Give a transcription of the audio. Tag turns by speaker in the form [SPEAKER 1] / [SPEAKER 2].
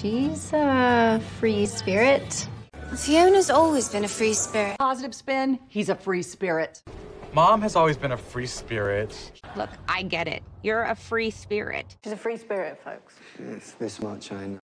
[SPEAKER 1] She's a free spirit.
[SPEAKER 2] Fiona's always been a free spirit.
[SPEAKER 3] Positive spin, he's a free spirit.
[SPEAKER 4] Mom has always been a free spirit.
[SPEAKER 5] Look, I get it. You're a free spirit.
[SPEAKER 6] She's a free spirit, folks.
[SPEAKER 7] It's this much I know.